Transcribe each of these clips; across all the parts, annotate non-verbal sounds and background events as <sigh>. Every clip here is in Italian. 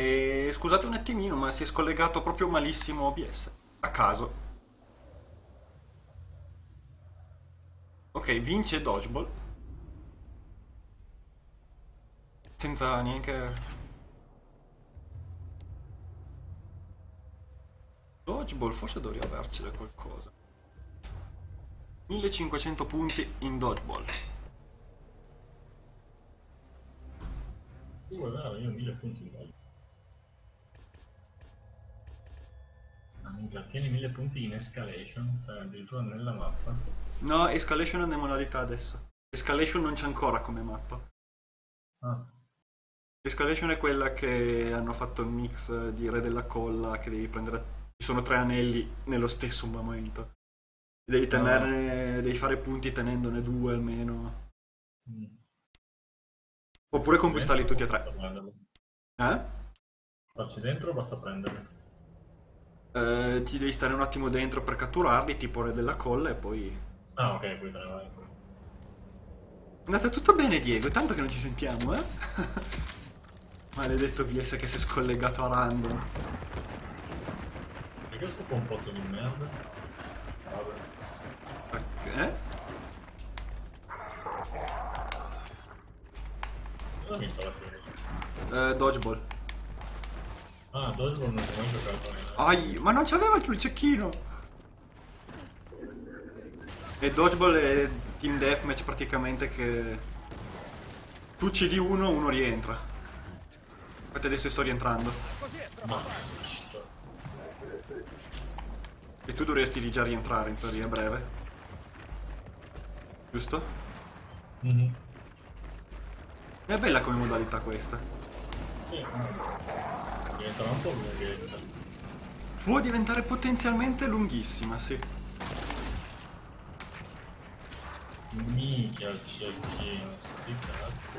E scusate un attimino, ma si è scollegato proprio malissimo OBS. A caso. Ok, vince Dodgeball. Senza neanche... Dodgeball, forse dovrei avercela qualcosa. 1500 punti in Dodgeball. Uh, è vero, io ho 1000 punti in gol. Ah, minchia, tieni 1000 punti in escalation, cioè addirittura nella mappa. No, Escalation è modalità adesso. Escalation non c'è ancora come mappa. Ah, Escalation è quella che hanno fatto il mix di Re della Colla, che devi prendere... Ci sono tre anelli nello stesso momento. Devi, tenerne, devi fare punti tenendone due almeno. mm. Oppure conquistarli tutti e tre. Basta prenderli. Eh? Farci dentro o basta prenderli? Eh, Ci devi stare un attimo dentro per catturarli, tipo Re della Colla, e poi... Ah, ok, poi te ne vai. È andata tutto bene, Diego, tanto che non ci sentiamo, eh? <laughs> Maledetto VS che si è scollegato a random. Perché sto un po' di merda? Vabbè. Eh? Cosa mi sto alla fine? Eh, dodgeball. Ah, Dodgeball non ho mai giocato. eh. Ai, ma non c'aveva il cecchino! E dodgeball è team deathmatch praticamente che... Tu uccidi uno, uno rientra. Infatti adesso sto rientrando. Ma, E tu dovresti già rientrare in teoria a breve. Giusto? Mhm. È bella come modalità questa. Sì. Diventerà un po' lunghetta. Può diventare potenzialmente lunghissima, sì. Minchia il cecchino, sti cazzi.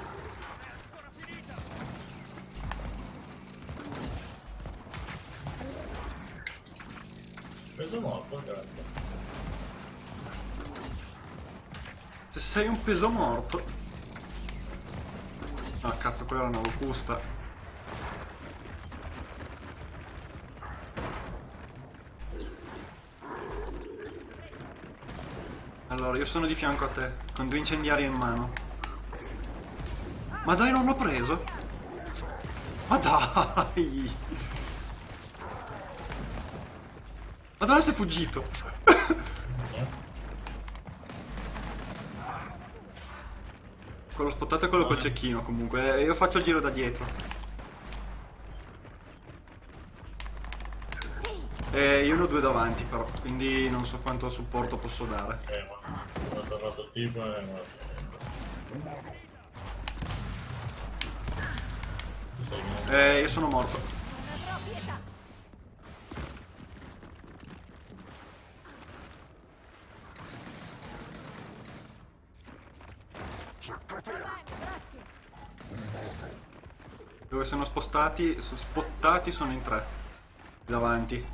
Peso morto, grazie. Se sei un peso morto... Ah, cazzo, quella era una locusta. Allora, io sono di fianco a te, con due incendiari in mano. Ma dai, non l'ho preso! Ma dai! Madonna, sei fuggito! Quello spottato è quello col cecchino comunque. eh, Io faccio il giro da dietro. E io ne ho due davanti però, quindi non so quanto supporto posso dare. Tornato il tipo e. Eh, io sono morto. Dove sono spostati, sono spottati sono in tre. Davanti.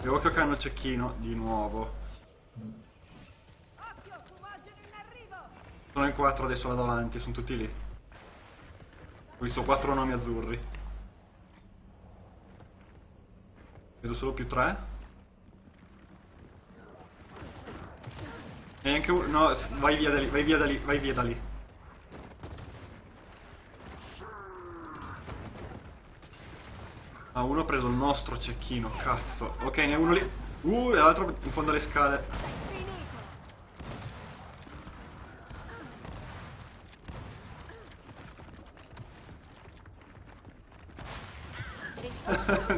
E occhio che hanno il cecchino di nuovo. Occhio, fumogeno in arrivo! Sono in quattro adesso là davanti, sono tutti lì. Ho visto quattro nomi azzurri. Vedo solo più tre. E anche uno. No, vai via da lì, vai via da lì, vai via da lì. Ah, uno ha preso il nostro cecchino, cazzo. Ok, ne è uno lì. Uh, e l'altro in fondo alle scale.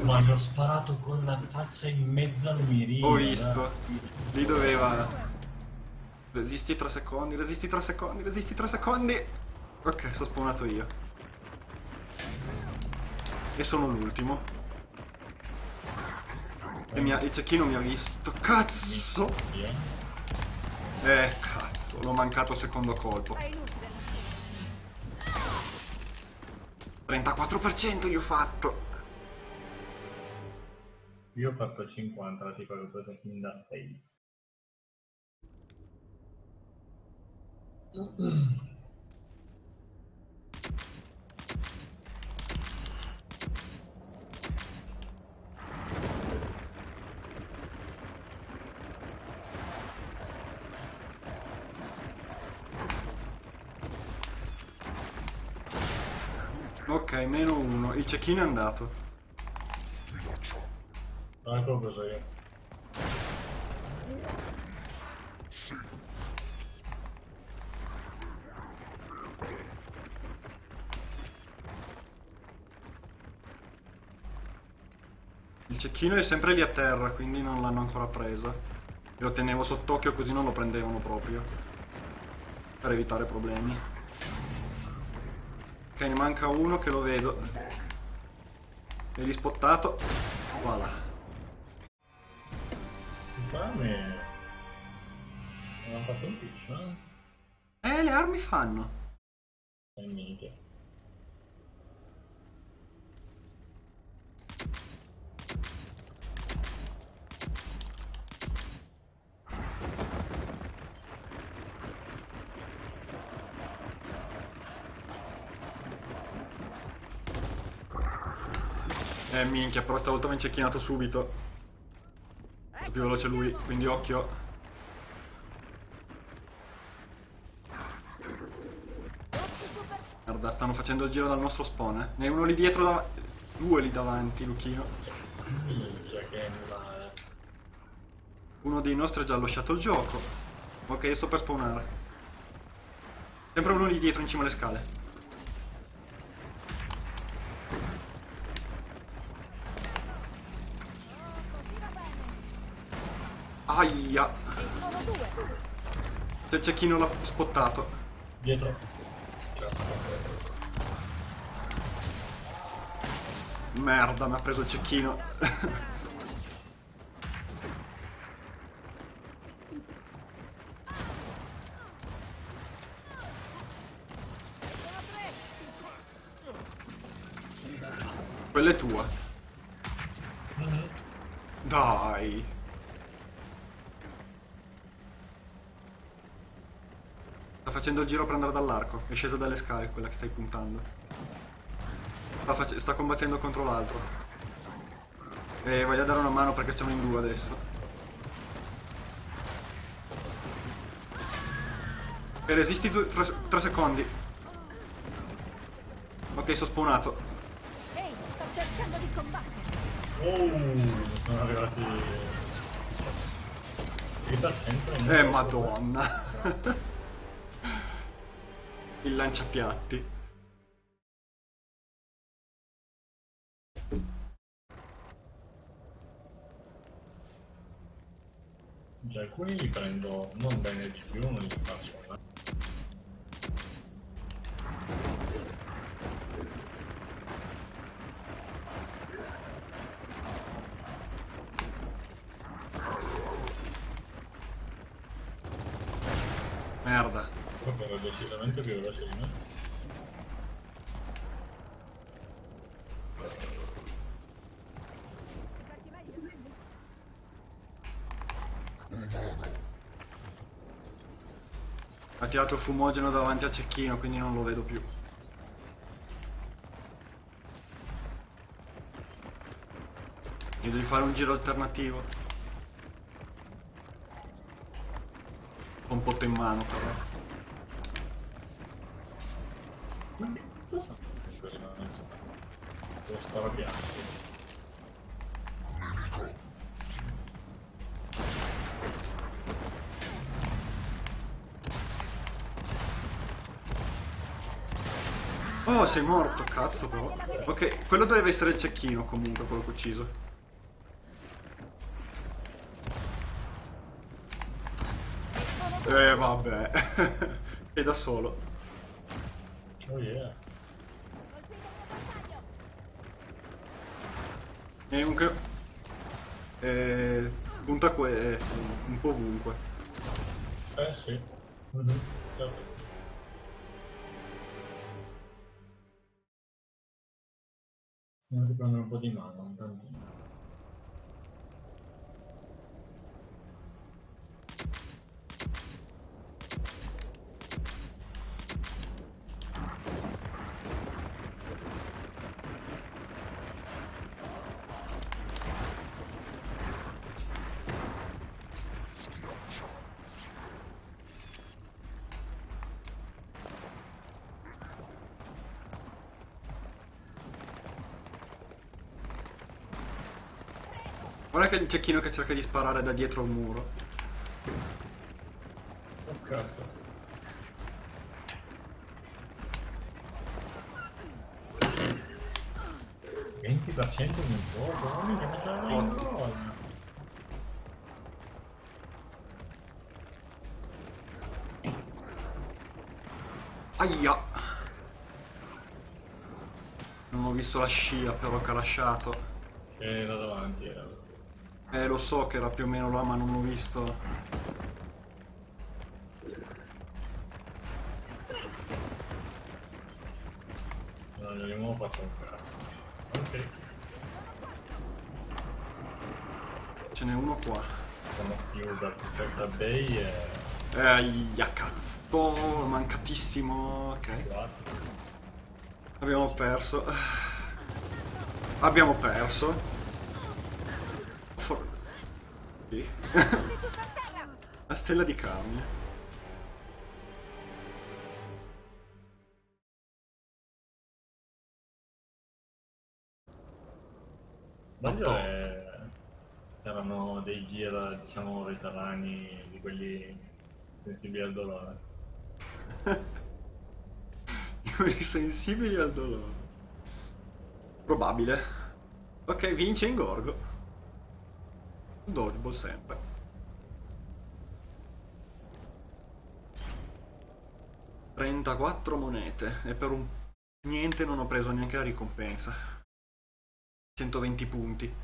Ma gli ho sparato con la faccia in mezzo al mirino. Ho visto. Lì doveva. Resisti 3 secondi, resisti 3 secondi, resisti 3 secondi. Ok, sono spawnato io. E sono l'ultimo. E mi ha- il cecchino mi ha visto. Cazzo! Eh, cazzo, l'ho mancato il secondo colpo. È inutile. 34% gli ho fatto. Io ho fatto 50, la tipo che ho preso fin da 6. Ok, meno uno. Il check-in è andato. Cosa io. Il cecchino è sempre lì a terra, quindi non l'hanno ancora presa. Lo tenevo sott'occhio così non lo prendevano proprio. Per evitare problemi. Ok, ne manca uno che lo vedo. E lì spottato. Voilà. Infame. Non fatto un pitch, no? Eh, le armi fanno. È minchia. Eh, minchia, però stavolta mi ha incecchinato subito. È più veloce lui, quindi occhio. Guarda, stanno facendo il giro dal nostro spawn, eh. Ne è uno lì dietro davanti. Due lì davanti, Luchino. Uno dei nostri ha già lasciato il gioco. Ok, io sto per spawnare. Sempre uno lì dietro in cima alle scale. Aia! C'è il cecchino l'ha spottato. Dietro. Merda, mi ha preso il cecchino. <laughs> Quella è tua. Mhm. Dai. Facendo il giro per andare dall'arco. È scesa dalle scale quella che stai puntando. Sta, sta combattendo contro l'altro. E voglio dare una mano perché siamo in due adesso. E resisti due- tre, tre secondi. Ok, sono spawnato. Ehi, sto cercando di combattere. Oh, sono arrivati. Eh, madonna. <laughs> Il lanciapiatti. Cioè, li prendo non bene il GPU, non li faccio. eh. Merda. Proprio ero decisamente più veloce di me. Ti senti meglio? Ha tirato il fumogeno davanti al cecchino, quindi non lo vedo più. Io devi fare un giro alternativo. Ho un potto in mano però. Sei morto, cazzo però. Ok, quello doveva essere il cecchino comunque, quello che ho ucciso. Eh, vabbè. È <laughs> da solo. Oh yeah. E comunque... Eh, punta que... eh, un po' ovunque. Eh sì. Mhm. Certo. Devo riprendere un po' di mano, un tantino. Che il cecchino che cerca di sparare da dietro al muro. Oh cazzo. «20% in un gioco? Mica mi gol!» Aia! Non ho visto la scia però che ha lasciato. Da davanti era. Eh lo so che era più o meno là ma non l'ho visto. No, io nuovo faccio un cazzo. Ok, Ce n'è uno qua. sono chiusa questa bay e... Aia cazzo, mancatissimo. Ok. Quattro. Abbiamo perso. Abbiamo perso. Sì. <laughs> La stella di carne. Sbaglio è... erano dei gear, diciamo, veterani di quelli sensibili al dolore. <laughs> Quelli sensibili al dolore. Probabile. Ok, vince in gorgo. Dodgeball sempre. Trentaquattro monete e per un niente non ho preso neanche la ricompensa. 120 punti.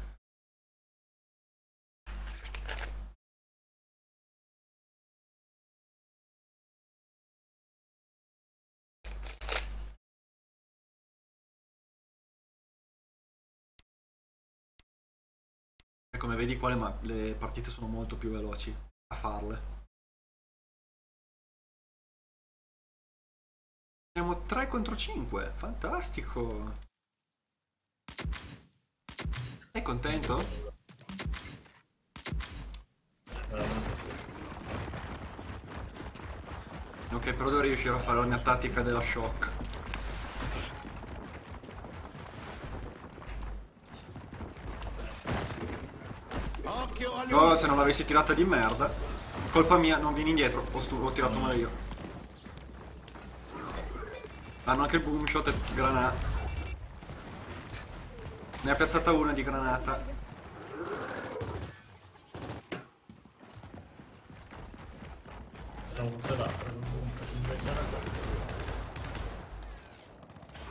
Come vedi qua le, ma- le partite sono molto più veloci a farle. Siamo 3 contro 5, fantastico. Sei contento? Ok, però devo riuscire a fare la mia tattica della shock. Oh, se non l'avessi tirata di merda. Colpa mia, non vieni indietro. Ho, ho tirato male io. Hanno anche il boom shot e granata. Ne ha piazzata una di granata.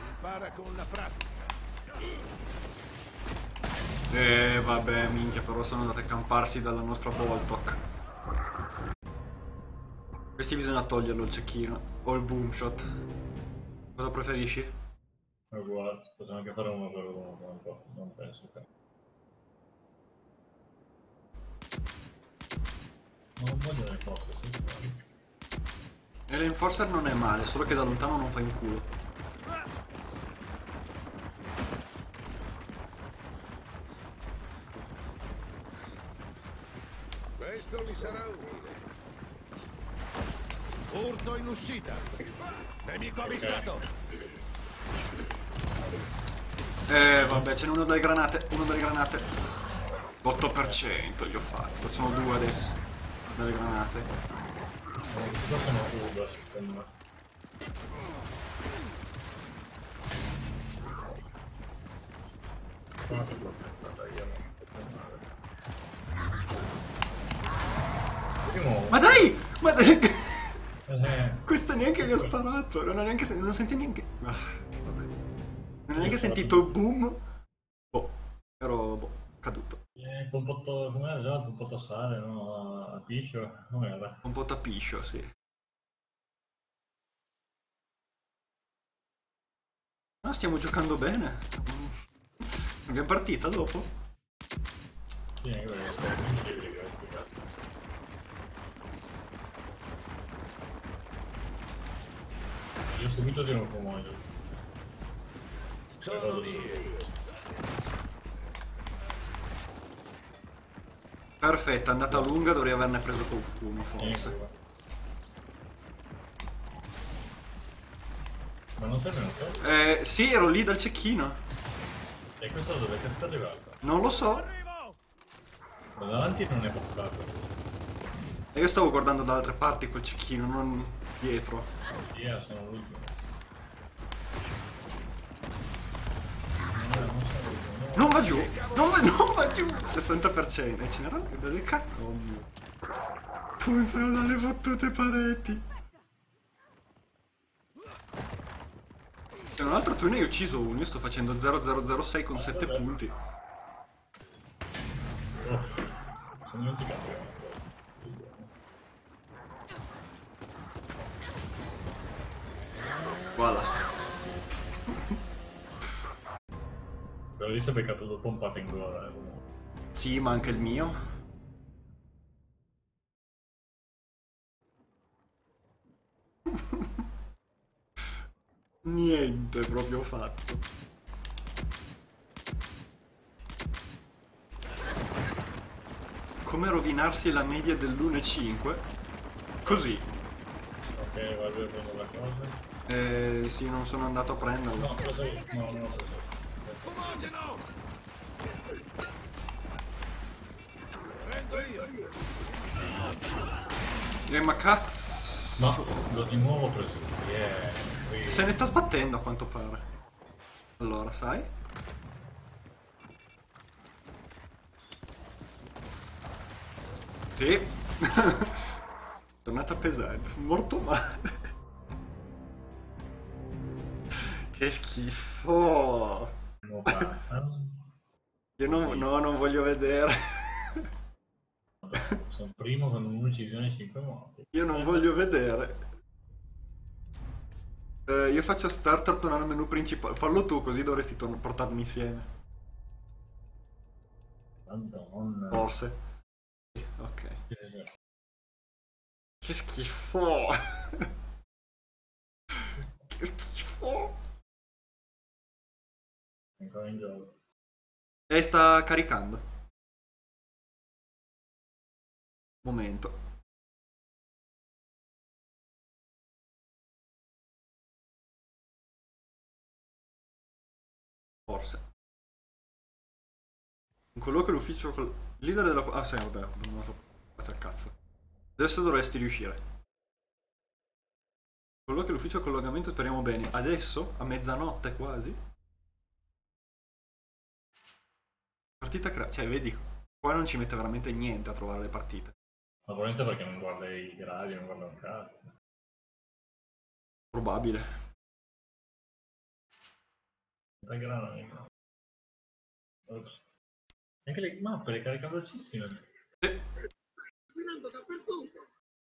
Impara con la pratica. Eh vabbè minchia però sono andate a camparsi dalla nostra Voltok Questi bisogna toglierlo il cecchino O il boom shot Cosa preferisci? Ma guarda, possiamo anche fare uno per uno, tanto non penso che... Non voglio le cose, sei. E l'enforcer non è male Solo che da lontano non fa in culo Questo gli sarà utile. Urto in uscita. Nemico avvistato. Eh vabbè ce n'è uno delle granate Uno delle granate 8% gli ho fatto Sono due adesso Delle granate qua sono Uber, secondo me. Guarda che portata io, non Primo... Ma dai! Eh, Questa neanche gli ho sparato Non ho neanche sen- Non senti neanche ah. Non ho neanche sentito il boom Boh Ero boh Caduto eh, compotto, com'era già? Compotto sale, no? A piscio? Com'era? Un po' tapiscio, sì. No, stiamo giocando bene. Abbiamo partita dopo? Sì, anche perché sono vincibili questi cazzo. Io subito tiro un fumoglio. Sono mie. Perfetta, andata lunga, dovrei averne preso qualcuno forse. Ma non sei venuto? Eh, sì, ero lì dal cecchino. E questo dove è arrivato? Non lo so. Da davanti non è passato. E io stavo guardando da altre parti col cecchino, non dietro. Via, sono l'ultimo. No, non va giù! Non va, <laughs> non va giù! 60%. E ce n'erano delle cazzo. Oh mio. Puntano dalle fottute pareti. E un altro tu ne hai ucciso uno, io sto facendo 0006 con 7 punti. Oh, sono dimenticato. Voilà. Però lì si è beccato due pompate in gola. eh. Sì, ma anche il mio. Niente proprio fatto. Come rovinarsi la media dell'1,5? Così. Ok, vado a prendere la cosa. Eh, sì, non sono andato a prenderlo. No, cosa io? No, non l'ho preso. Fumogeno! Prendo io! Eh, ma cazzo. No, l'ho di nuovo preso. Yeah. qui- Se ne sta sbattendo a quanto pare. Allora, sai? Sì. <laughs> Tornata pesante. Morto male. che schifo. <laughs> Io non, no, non voglio vedere. Sono primo con un'uccisione e 5 morti. Io non voglio vedere. Eh, io faccio start tornare al menu principale. Fallo tu, così dovresti portarmi insieme. Madonna. Forse. Sì, Ok. Che schifo! che schifo! Ancora in gioco. E sta caricando. Momento. Forse. Un colloquio all'ufficio col leader della... Ah sì, vabbè, non lo so. Grazie al cazzo. Adesso dovresti riuscire. Colloquio all'ufficio collocamento, speriamo bene. Adesso, a mezzanotte quasi. Partita crea... Cioè, vedi, qua non ci mette veramente niente a trovare le partite. Ma probabilmente perché non guarda i gradi, non guarda un cazzo. Probabile. Ops. Anche le mappe le carica velocissime. Sì.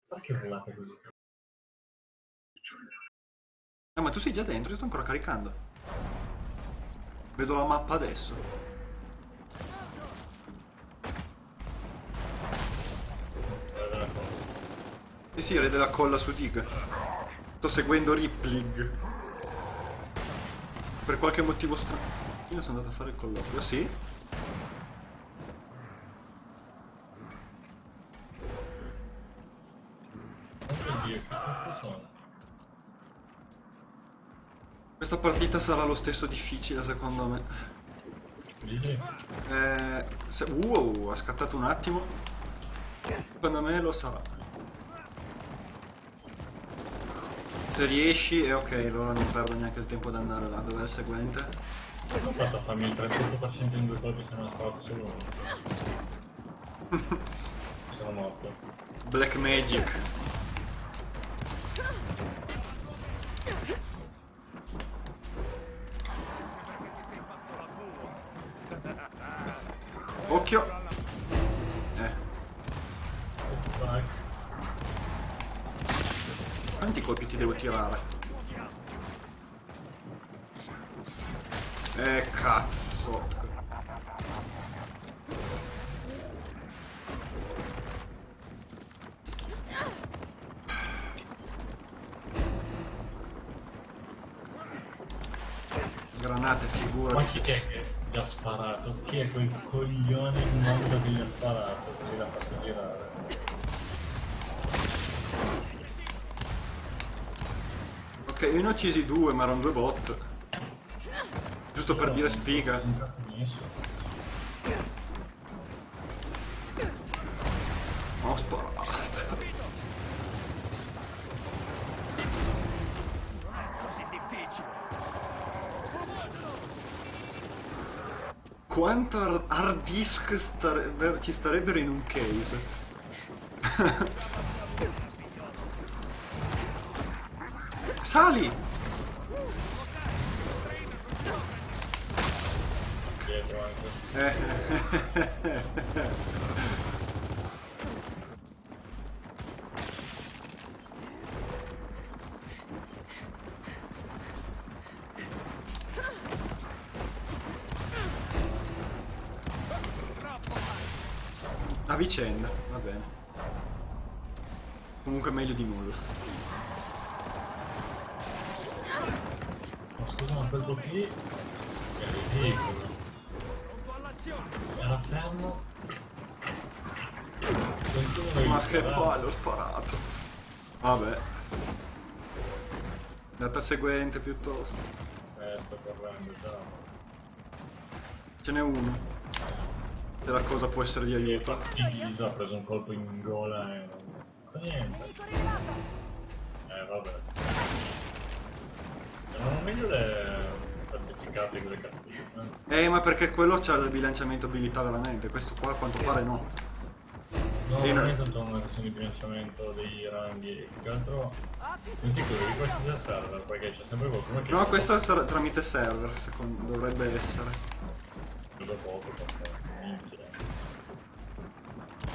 Perché urlate così? Ah, ma tu sei già dentro, io sto ancora caricando. Vedo la mappa adesso. La cosa. Sì, sì, re della colla su Dig. Sto seguendo Rippling. Per qualche motivo strano. Io sono andato a fare il colloquio, sì. Oh mio dio, che cazzo sono? Questa partita sarà lo stesso difficile secondo me. Eh, se- wow, ha scattato un attimo. Secondo me lo sarà. Se riesci, è ok, allora non perdo neanche il tempo ad andare là. Dov'è il seguente? Ho fatto a farmi il 38% in due colpi se non fatto solo uno. <laughs> Sono morto. Black Magic. Occhio. Eh, quanti colpi ti devo tirare? Eh, cazzo. Granate, Ma figurati. chi è che gli ha sparato? Chi è quel coglione immondo che gli ha sparato? Così l'ha fatto girare. Ok, io ne ho uccisi due, ma erano due bot. Giusto per dire sfiga. Un cazzo di nessuno. Ho sparato. Così difficile. Quanto hard- disk stare- ci starebbero in un case? <laughs> Sali! Dietro anche. Eh. A vicenda, va bene. Comunque meglio di nulla. Ma scusa, ma quel lì è ridicolo. Era fermo. Ma che sparato. palle ho sparato. Vabbè. Data seguente piuttosto. Eh, sto correndo, ciao. Ce n'è uno. Se la cosa può essere di aiuto. Infatti ha preso un colpo in gola e non niente. Eh, vabbè. Erano meglio le classificate che le cattive. eh. Eh, ma perché quello c'ha il bilanciamento abilità veramente. Questo qua a quanto pare no. No, no. non è tanto una questione di bilanciamento dei ranghi, più che altro sono sicuro che questo sia server, perché c'è sempre qualcuno che No, questo sarà tramite server, secondo dovrebbe essere. Vedo poco perché.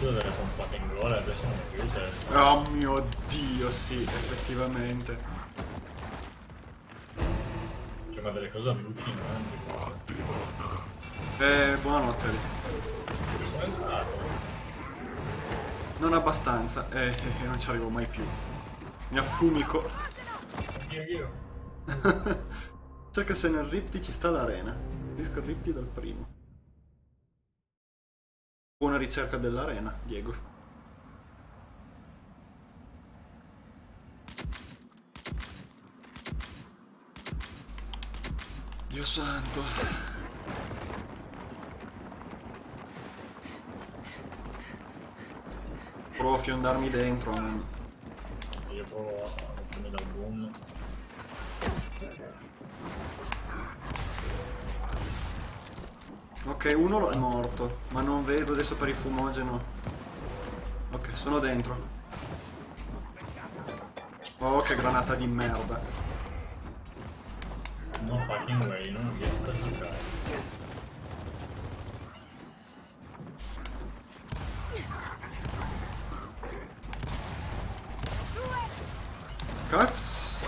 Tu delle pompate in gola adesso non più te. Oh mio dio, sì, effettivamente. Cioè, ma delle cose allucinanti. Eh, buonanotte. sono? Non abbastanza, eh, eh, eh, non ci arrivo mai più. Mi affumico. Io, io. <laughs> Cerca se nel Ripti ci sta l'arena. Riesco il Ripti dal primo. Buona ricerca dell'arena, Diego. Dio santo. Provo a fiondarmi dentro. ma- Io provo a mettermi dal boom. Ok, uno è morto, ma non vedo adesso per il fumogeno. Ok, sono dentro. Oh, che granata di merda. No fucking way, non riesco a giocare. Cazzo.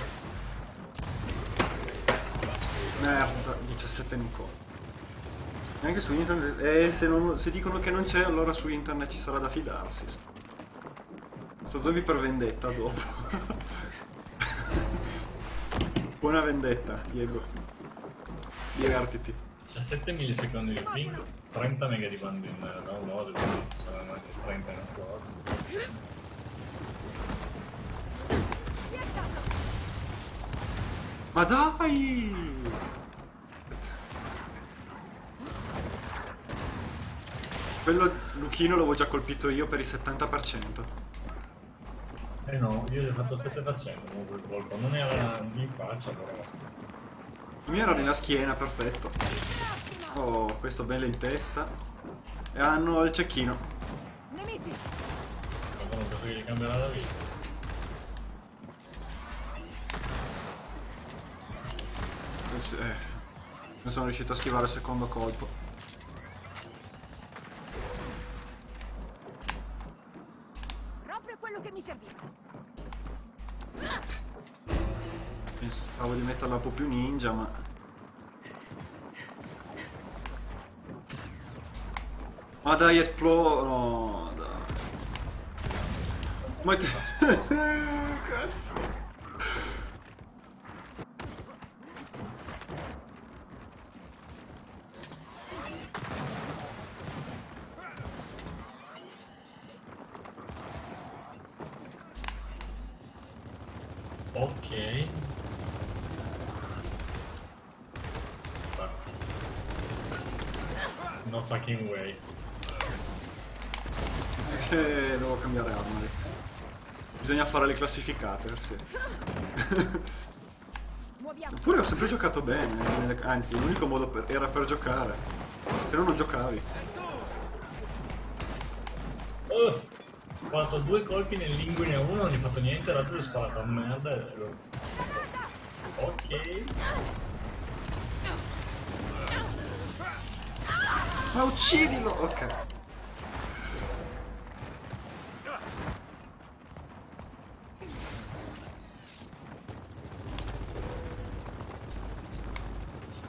Merda, 17 nemico. Neanche su internet. Eh, se, non- se dicono che non c'è, allora su internet ci sarà da fidarsi. Sto zombie per vendetta dopo. <laughs> Buona vendetta, Diego. Divertiti. 17 millisecondi di ping, 30 mega di band in download, quindi saranno anche 30 in upload. Ma dai! Quello Luchino l'avevo già colpito io per il 70%. Eh no, io gli ho fatto il 7% comunque il colpo, non era in faccia però. Il mio era nella schiena, perfetto. Oh, questo bello in testa. E hanno il cecchino. Nemici! Non penso che gli cambierà la vita. Eh, non sono riuscito a schivare il secondo colpo. Un po' più ninja, ma... Ma dai, esplodo! No, dai. Ma. <laughs> Cazzo! Ok. Ma- No fucking way. Eh, devo cambiare arma lì. Bisogna fare le classificate, sì. Eppure ho sempre giocato bene, nelle- anzi l'unico modo per- era per giocare. Se no non giocavi. Oh, ho fatto due colpi nell'inguine a uno, non gli ho fatto niente, l'altro gli ho sparato a merda e lo... Ok. Ma uccidilo! Ok.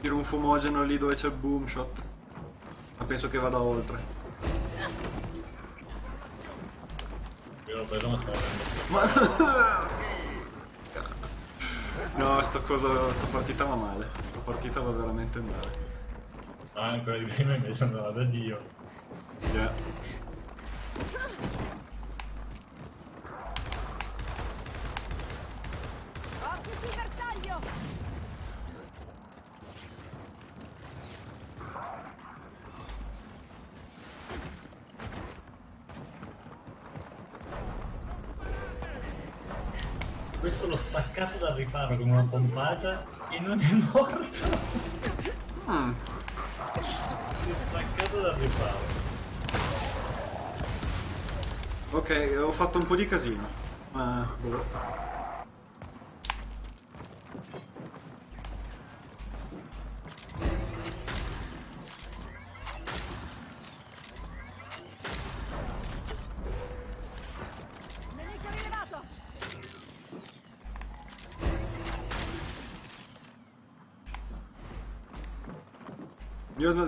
Tiro un fumogeno lì dove c'è il boom shot. Ma penso che vada oltre. Io l'ho preso ma. Ma... No, sto cosa, sta partita va male. Sta partita va veramente male. Ah, quella di prima invece andava da Dio. Yeah. Pompata e non è morto. Mm. Si è staccato dal riparo. Ok, ho fatto un po' di casino. Ma... boh.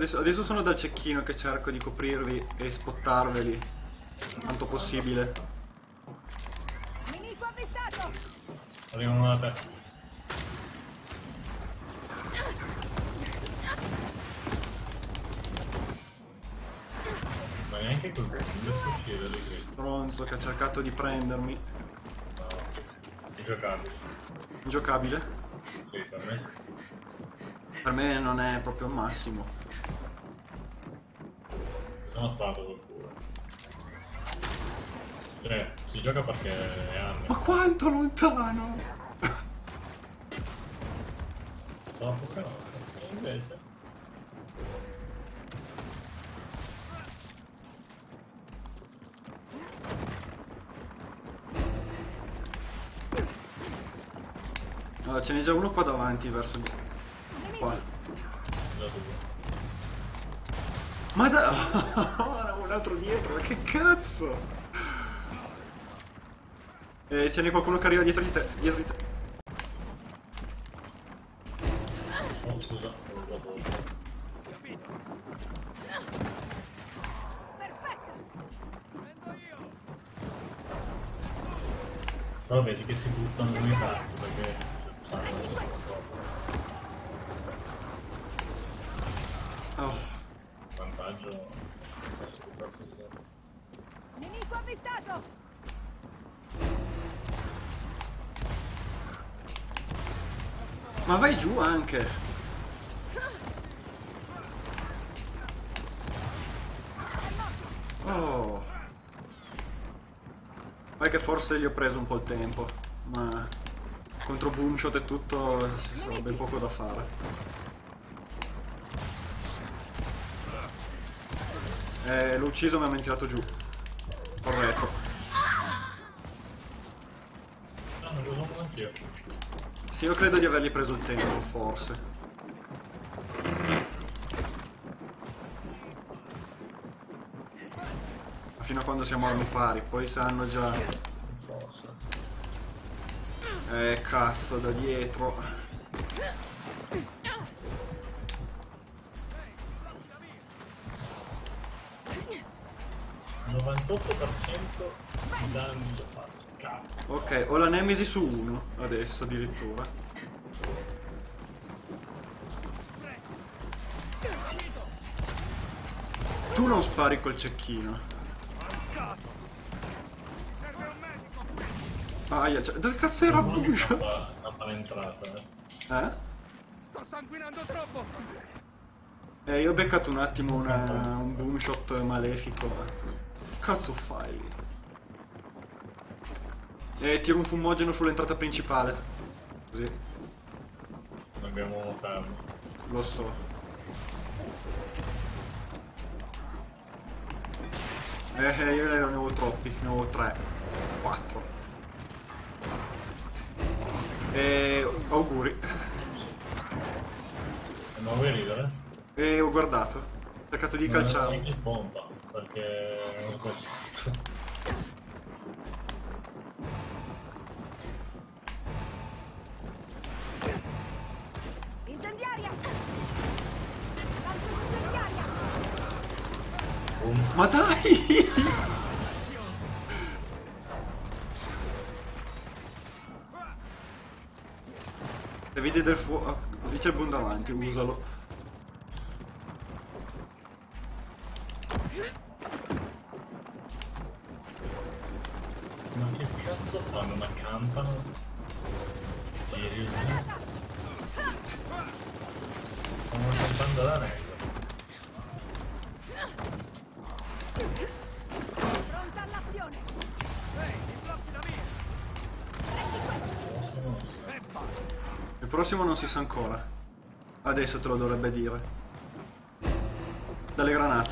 Adesso, adesso sono dal cecchino che cerco di coprirvi e spottarveli. Quanto possibile. Nemico avvistato. Arrivano da te. Ma neanche col questo. Stronzo che ha cercato di prendermi. No. Ingiocabile. Ingiocabile? Sì, per me. Per me non è proprio il massimo. Sono sparato col culo. Cioè, si gioca perché è anni. Ma quanto lontano! Stava funzionando. E invece... Allora, ce n'è già uno qua davanti verso di qua. Già tu. Ma da... <laughs> Ora un altro dietro, ma che cazzo! E ce n'è qualcuno che arriva dietro di te, dietro di te. Forse gli ho preso un po' il tempo, ma contro Boomshot e tutto ci sarà ben poco da fare. Eh, l'ho ucciso ma mi ha tirato giù. Corretto. No, me lo sono anch'io. Sì, io credo di avergli preso il tempo, forse. Ma Fino a quando siamo armi pari, poi sanno già... Eh, cazzo, da dietro. 98% di danni da fatto. Cazzo. Ok, ho la Nemesi su uno, adesso addirittura. Tu non spari col cecchino. Aia, cioè, dove cazzo era tappa- tappa l'entrata, eh. Eh? Sto sanguinando troppo! Eh, io ho beccato un attimo una- un boomshot malefico. Cazzo fai lì? E tiro un fumogeno sull'entrata principale. Così, Non abbiamo fermi. lo so. Eh, eh, io ne avevo troppi, ne avevo tre, quattro. E auguri. Non vuoi ridere? E ho guardato. Ho cercato di Non è calciare. pompa, perché non so. <laughs> Incendiaria! Lancio incendiaria! Ma dai! Del fuoco... Lì c'è il boom davanti, usalo. Prossimo non si sa ancora. Adesso te lo dovrebbe dire. Dalle granate.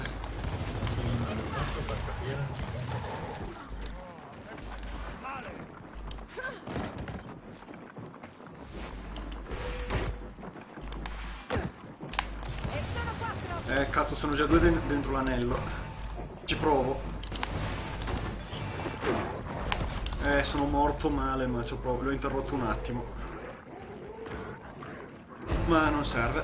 Ho! Eh, cazzo, sono già due den- dentro l'anello. Ci provo. Eh, sono morto male, ma ci provo. L'ho interrotto un attimo. Ma non serve.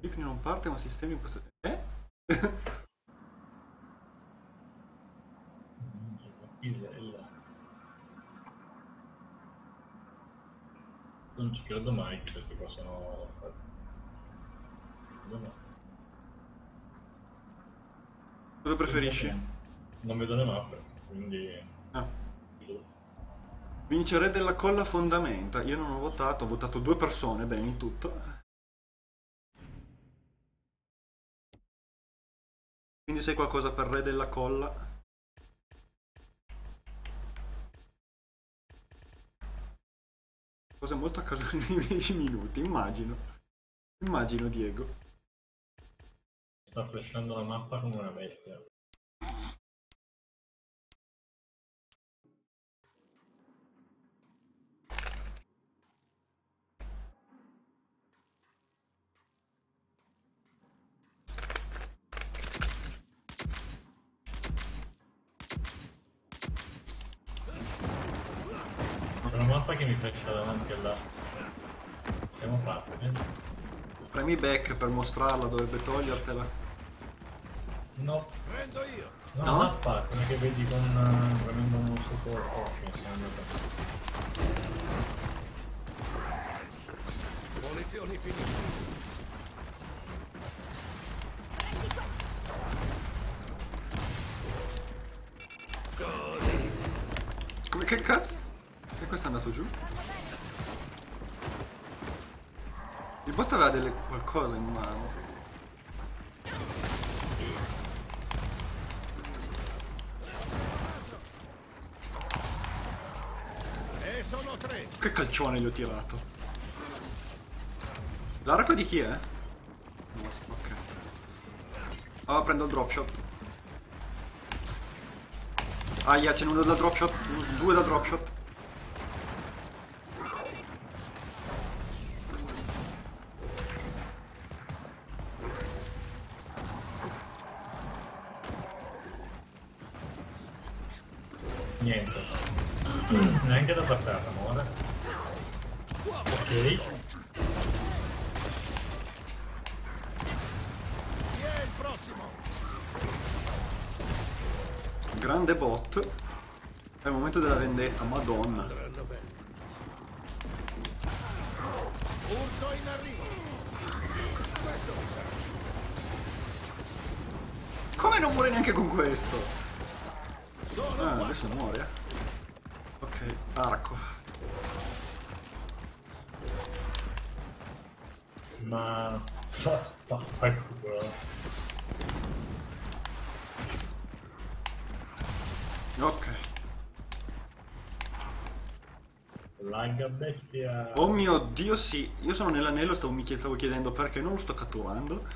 Clip non parte, ma sistemi in questo... Eh? <laughs> Non ci credo mai che questi qua no. Cosa preferisci? Non vedo le mappe, quindi. Vincere della colla fondamenta. Io non ho votato, ho votato due persone, bene in tutto. Quindi sai qualcosa per Re della colla? Cosa molto a caso nei 10 minuti, immagino. Immagino Diego. Sta flashando la mappa come una bestia. Premi back per mostrarla, dovrebbe togliertela. No. Prendo io. No, No? mappa, quella che vedi con uh, premendo un supporto. Siamo andati. Munizioni finite. Così. Come che cazzo? Che questo è andato giù? Il bot aveva delle qualcosa in mano. E sono tre. Che calcione gli ho tirato. L'arco di chi è? No, ok. Ah, prendo il drop shot. Aia, ce n'è uno da drop shot, due da drop shot. donde a 2 bestia. Oh mio dio sì, io sono nell'anello, stavo, mi stavo chiedendo perché non lo sto catturando.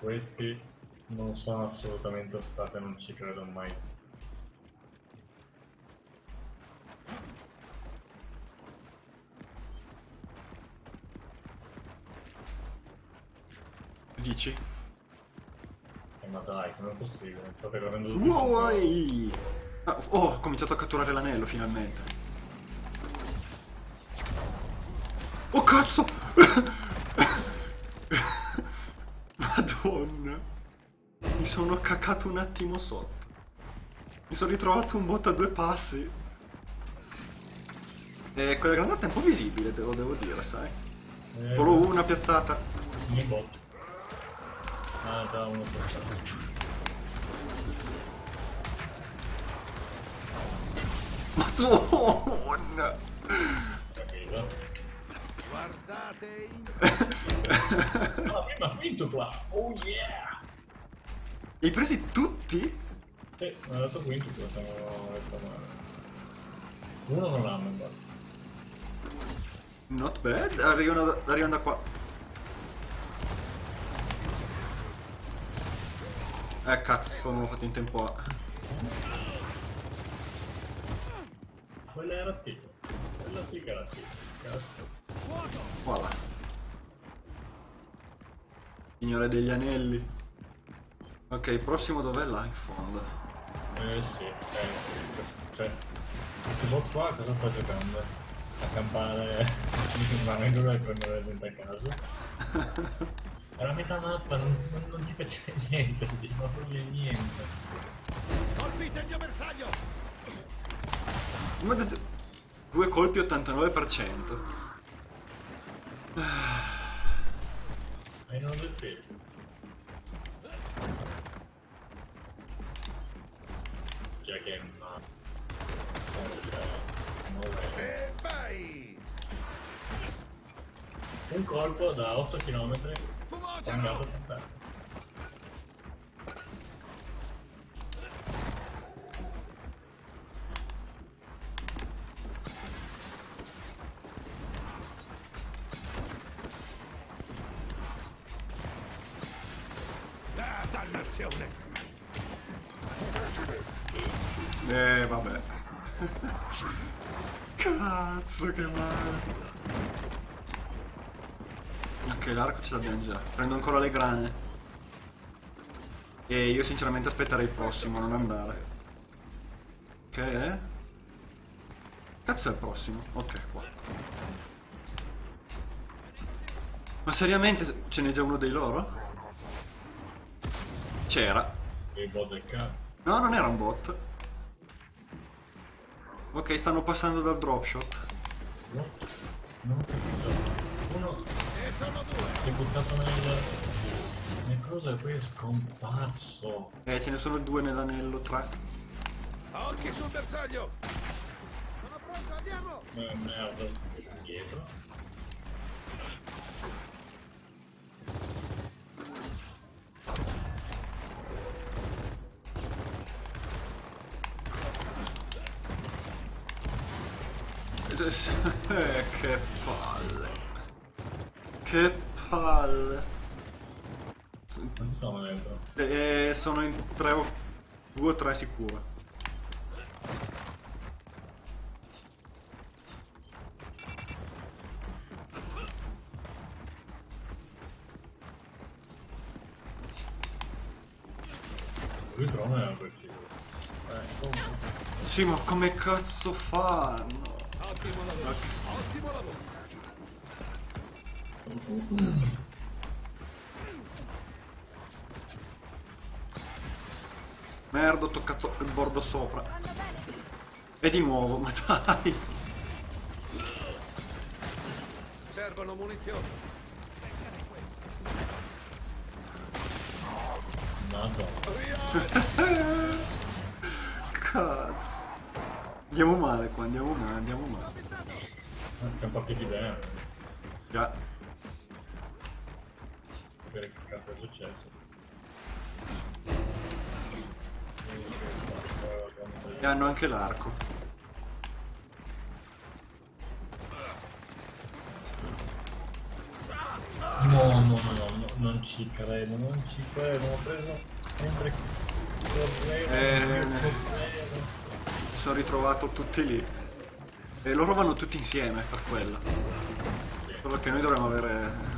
Questi non sono assolutamente stati, non ci credo mai. Dici? Eh, ma dai, come è possibile? State correndo. Wow! Ah, oh, ho cominciato a catturare l'anello finalmente. Oh cazzo! Madonna. Mi sono cacato un attimo sotto. Mi sono ritrovato un botto a due passi. E quella granata è un po' visibile, te lo devo dire, sai. Eh, Solo una piazzata. Mi bot. Ah, da uno per Madonna! capito? Guardate. Ah, <laughs> prima ha vinto qua! Oh yeah! Li hai presi tutti? Sì, mi ha dato quinto qua, siamo male. Uno non l'hanno in basta. Not bad. Arrivano da, arrivano da qua. Eh cazzo, sono fatto in tempo a... Quella era attiva. Quella sì che era attiva. Cazzo. Voilà. Signore degli anelli. Ok, il prossimo dov'è là in fondo? Eh sì, eh sì. Cioè, questo bot qua cosa sta giocando? A campare... <laughs> Ma non dovrei prendere la gente a caso. <laughs> Era metà mappa, non, non, non ti faceva <laughs> niente, non ti faceva proprio niente. Colpite il mio bersaglio! Come vedete, Due colpi 89%. Hai non del Già che non è- E vai! Un colpo da 8 km è ce l'abbiamo già. Prendo ancora le grane. E io sinceramente aspetterei il prossimo, non andare. Che è? Cazzo è il prossimo? Ok, qua. Ma seriamente ce n'è già uno dei loro? C'era. No, non era un bot. Ok, stanno passando dal drop shot. No, non si è buttato nel... nel coso e poi è scomparso. Eh, ce ne sono due nell'anello, tre. Occhi sul bersaglio! Sono pronto, andiamo! Eh, merda. Dietro. Eh, che palle. Che palle. Non sono dentro. Eh, sono in tre o... due o tre sicuro. Lui. Eh. Sì, ma come cazzo fanno? Ottimo lavoro! Ottimo lavoro! Merda, ho toccato il bordo sopra. E di nuovo, ma dai. Servono munizioni! Madonna. Cazzo. Andiamo male qua, andiamo male, andiamo male. Siamo partiti bene. Già. Cazzo è successo. E hanno anche l'arco. No, no, no, no, non ci credo, non ci credo, ho preso correvo, Eh. Mi sono ritrovato tutti lì. E loro vanno tutti insieme per quello. Solo che noi dovremmo avere...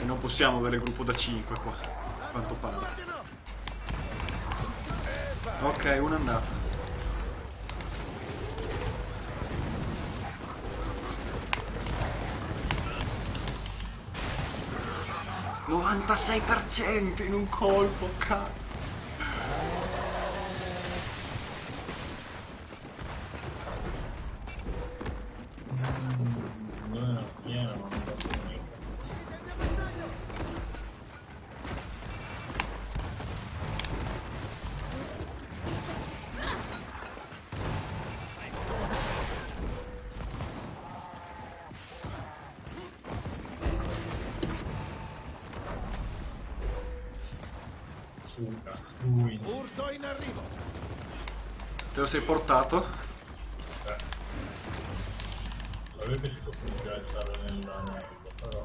E non possiamo avere il gruppo da 5 qua. Quanto pare. Ok, una andata. ...96% in un colpo, cazzo! Sei portato? eh. Sarebbe piaciuto sganciare nell'anello, però...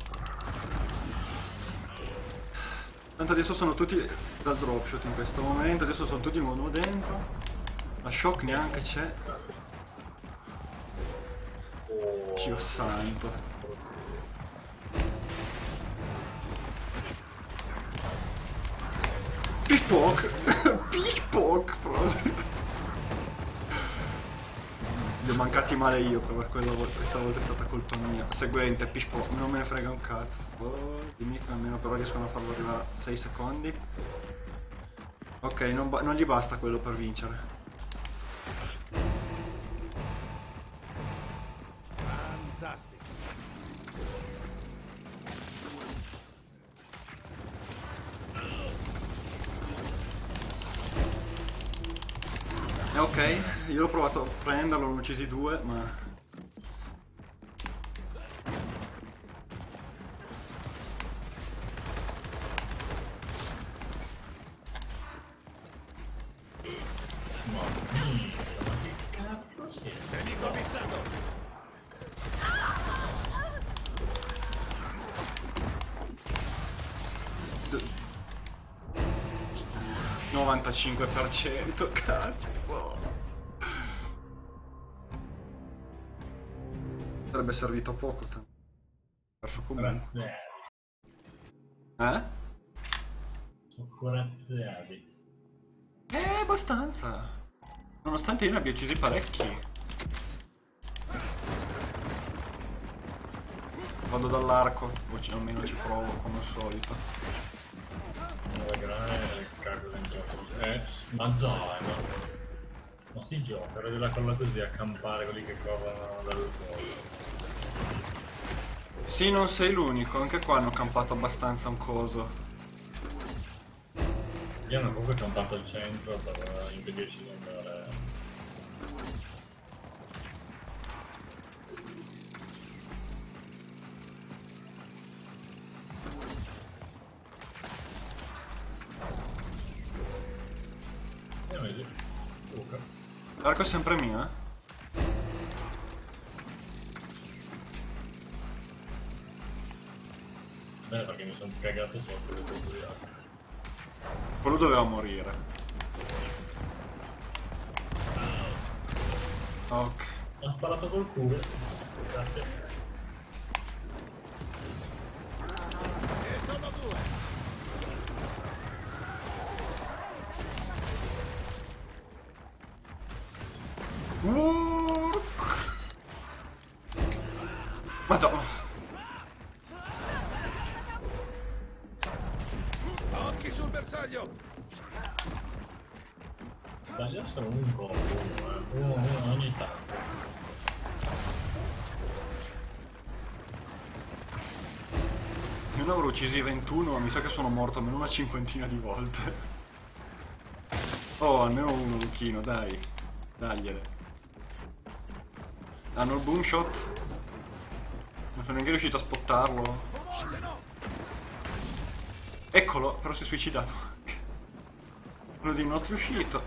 Tanto adesso sono tutti dal dropshot in questo momento, adesso sono tutti uno dentro. La shock neanche c'è. Oh, Dio santo. Li ho mancati male io, però per quella volta, questa volta è stata colpa mia. Seguente, Pickpock, non me ne frega un cazzo. Oh, dimmi che almeno però riescono a farlo arrivare a 6 secondi. Ok, non, non gli basta quello per vincere. Provato a prenderlo, ne ho uccisi due, ma... Nemico avvistato. 95%, cazzo. Sarebbe servito a poco. Perso comunque. Eh? Sono corazziati. Eh, abbastanza. Nonostante io ne abbia uccisi parecchi. Vado dall'arco, o almeno ci provo come al solito. Una grana e cago dentro. Eh, ma dai, ma... Ma si gioca, ero là con la così a campare quelli che corrono dal fuoco. Sì, non sei l'unico, anche qua hanno campato abbastanza un coso. Io hanno comunque campato al centro per impedirci di andare... E. L'arco è sempre mio, eh? Cagato sotto questo studiato. Quello doveva morire. Ok. Ha sparato col culo. Grazie. Uccisi 21, ma mi sa che sono morto almeno una cinquantina di volte. Oh, almeno uno Lucchino, dai. Dagliele. Hanno il boom shot. Non sono neanche riuscito a spottarlo. Eccolo, però si è suicidato. Uno dei nostri è uscito.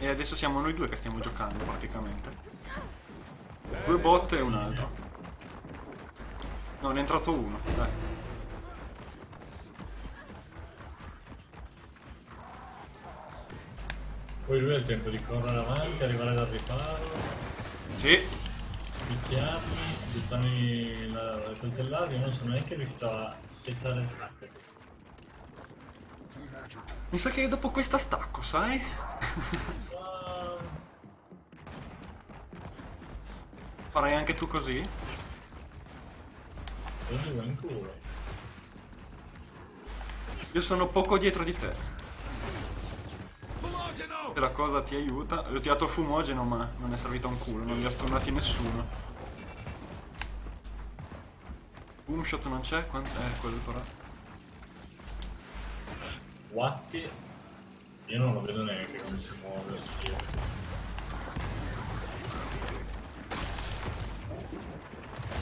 E adesso siamo noi due che stiamo giocando praticamente. Due bot e un altro. No, ne è entrato uno. Dai. Poi lui ha il tempo di correre avanti, arrivare dal riparo, Sì, picchiarmi, buttarmi la, la coltellata, io non sono neanche riuscito a spezzare le stacche. mi sa che dopo questa stacco, sai? Farai anche tu così? Io sono poco dietro di te. Se la cosa ti aiuta. Ho tirato il fumogeno ma non è servito a un culo, non li ha stunati nessuno. Boom shot non c'è? Quant- eh, quello però. Watti, io non lo vedo neanche come si muove.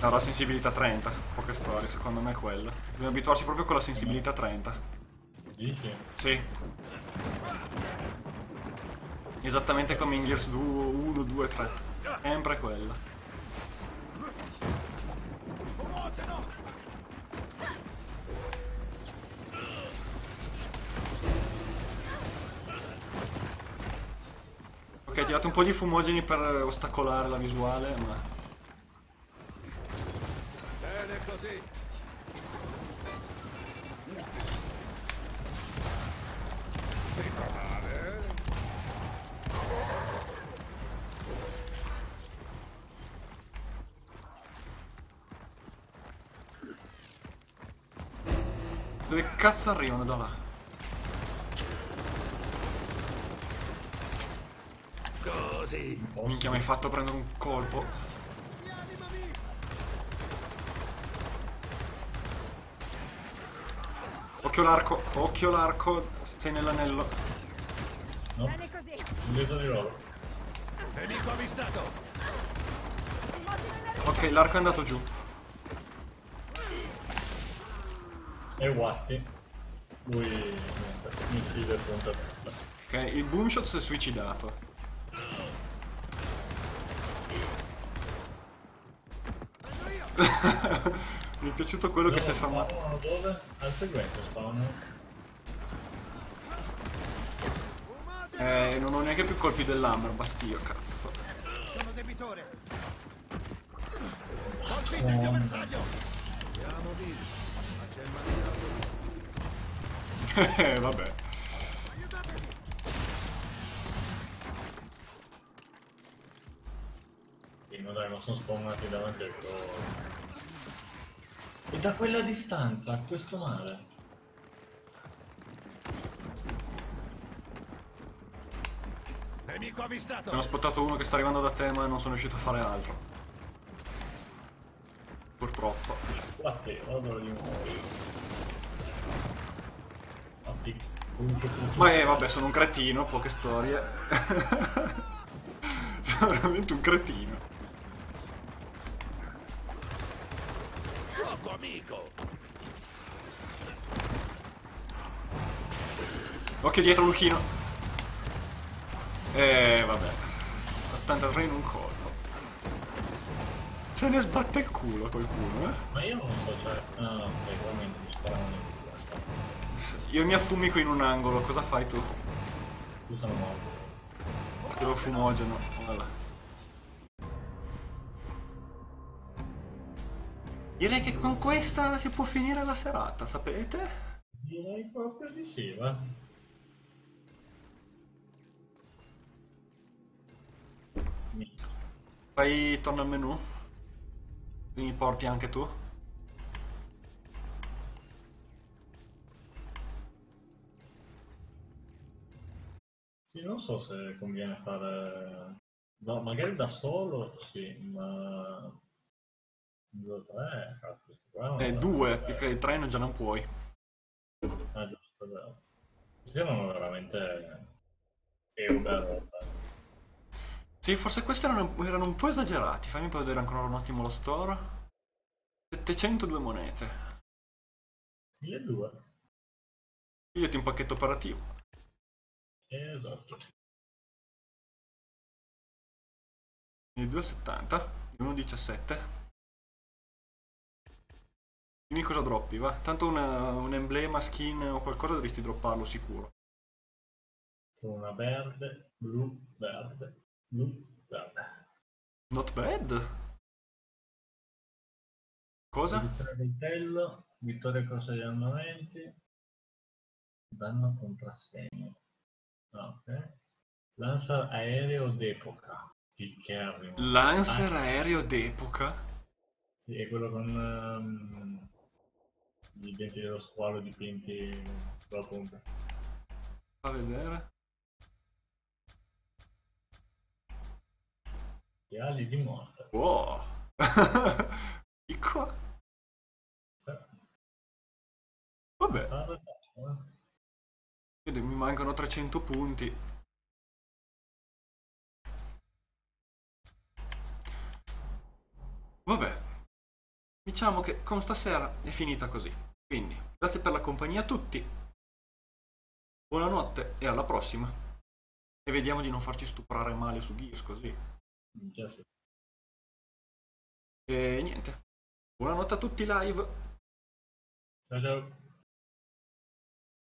Avrà sensibilità 30, poche storie, secondo me è quella. Bisogna abituarsi proprio con la sensibilità 30. Dici? Sì. Esattamente come in Gears 1, 2, 3. Sempre quella. Ok, ho tirato un po' di fumogeni per ostacolare la visuale, ma... Bene così! Si fa male, eh? Dove cazzo arrivano da là? Così! Minchia, mi hai fatto prendere un colpo. Occhio l'arco, occhio l'arco, sei nell'anello. No? Bene così. Dietro di loro. Nemico avvistato! Ok, l'arco è andato giù. E Watti. Lui niente, mi uccide punta a testa. Ok, il boomshot si è suicidato. <laughs> Mi è piaciuto quello che si è fermato. Spawnano dove? Al seguente spawn. Eh, non ho neanche più colpi dell'hammer, bastio, cazzo. Sono debitore! Colpite il mio bersaglio! Siamo vivi! Ma c'è il marinato! Eh, vabbè. Sì, ma dai, ma sono spawnati davanti al loro. Da quella distanza, a questo male. Nemico Ne ho avvistato! spottato uno che sta arrivando da te, ma non sono riuscito a fare altro. Purtroppo. Watti, guarda di muori. Watti, comunque tu- Ma eh, vabbè, sono un cretino, poche storie. <laughs> sono veramente un cretino. Fuoco amico! Occhio dietro, Luchino. Eh, vabbè. 83 in un colpo. Se ne sbatte il culo qualcuno, eh. Ma io non so, cioè... Ah, ok, veramente mi sparavano. Io mi affumico in un angolo, cosa fai tu? Tu sono morto. Devo fumogeno. Voilà. Direi che con questa si può finire la serata, sapete? Direi proprio di sì, va. Fai torna al menu. Mi porti anche tu. Sì, non so se conviene fare... No, magari da solo, sì, ma... Due tre, cazzo, qua Eh, due, perché il treno già non puoi. Ah, giusto, è vero. Questi erano veramente... Euber. Sì, forse questi erano, erano un po' esagerati. Fammi vedere ancora un attimo lo store. 702 monete. 1200. Io ti un pacchetto operativo. Esatto. Quindi 2,70. 1,17. Dimmi cosa droppi, va. Tanto una- un emblema, skin o qualcosa dovresti dropparlo sicuro. Una verde, blu, verde. Not bad. Cosa? Edizione del tello, vittoria corsa degli armamenti, danno contrassegno. Ah, Ok. Lancer aereo d'epoca. Piccherrimo. Lancer Ah, aereo d'epoca. Sì, è quello con ehm, i denti dello squalo dipinti sulla punta. Fa vedere. Ali di morte. Wow. <laughs> Qua. Eh, Vabbè, vedi, mi mancano 300 punti. Vabbè, diciamo che con stasera è finita così. Quindi, grazie per la compagnia a tutti. Buonanotte e alla prossima. E vediamo di non farci stuprare male su Gears così. E niente. Buonanotte a tutti live. Ciao ciao.